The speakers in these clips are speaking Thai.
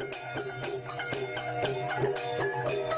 Thank you.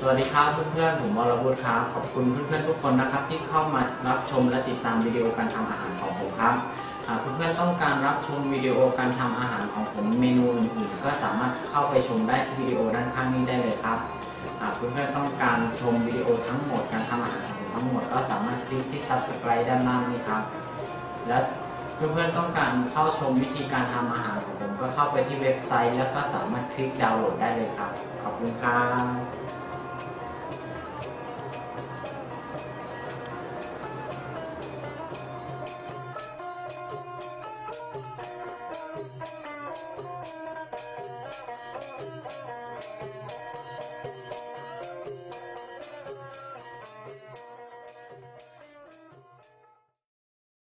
สวัสดีครับเพื่อนๆผมวรวุฒิครับ ขอบคุณเพื่อนๆทุกคนนะครับที่เข้ามารับชมและติดตามวิดีโอการทำอาหารของผมครับหากเพื่อนๆต้องการรับชมวิดีโอการทำอาหารของผมเมนูอื่นๆก็สามารถเข้าไปชมได้ที่วิดีโอด้านข้างนี้ได้เลยครับหากเพื่อนๆต้องการชมวิดีโอทั้งหมดการทำอาหารของผมทั้งหมดก็สามารถคลิกที่ subscribe ด้านล่างนี้ครับ และเพื่อนๆต้องการเข้าชมวิธีการทำอาหารของผมก็เข้าไปที่เว็บไซต์ แล้วก็สามารถคลิกดาวน์โหลดได้เลยครับ ขอบคุณครับ